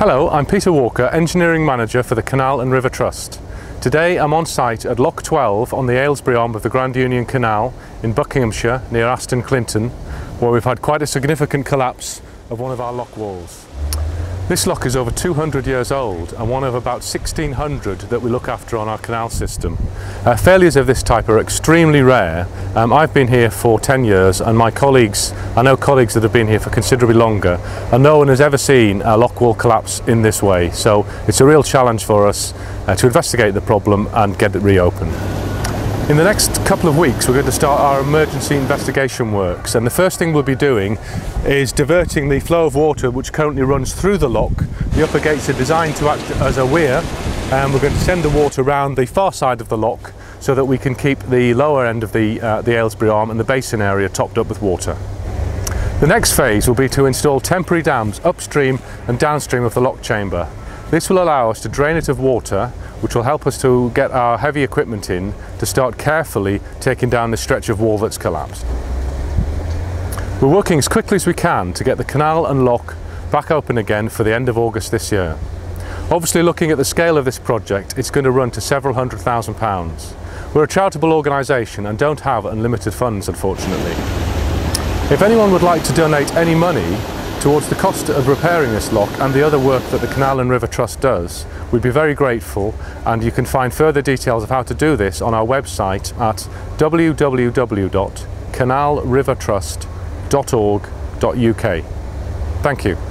Hello, I'm Peter Walker, Engineering Manager for the Canal and River Trust. Today I'm on site at Lock 12 on the Aylesbury arm of the Grand Union Canal in Buckinghamshire near Aston Clinton where we've had quite a significant collapse of one of our lock walls. This lock is over 200 years old and one of about 1600 that we look after on our canal system. Uh, failures of this type are extremely rare. Um, I've been here for 10 years and my colleagues, I know colleagues that have been here for considerably longer and no one has ever seen a lock wall collapse in this way. So it's a real challenge for us uh, to investigate the problem and get it reopened. In the next couple of weeks we're going to start our emergency investigation works and the first thing we'll be doing is diverting the flow of water which currently runs through the lock. The upper gates are designed to act as a weir and we're going to send the water around the far side of the lock so that we can keep the lower end of the, uh, the Aylesbury arm and the basin area topped up with water. The next phase will be to install temporary dams upstream and downstream of the lock chamber. This will allow us to drain it of water which will help us to get our heavy equipment in to start carefully taking down the stretch of wall that's collapsed. We're working as quickly as we can to get the canal and lock back open again for the end of August this year. Obviously looking at the scale of this project, it's going to run to several hundred thousand pounds. We're a charitable organisation and don't have unlimited funds unfortunately. If anyone would like to donate any money towards the cost of repairing this lock and the other work that the Canal and River Trust does, we'd be very grateful and you can find further details of how to do this on our website at www.canalrivertrust.org.uk. Thank you.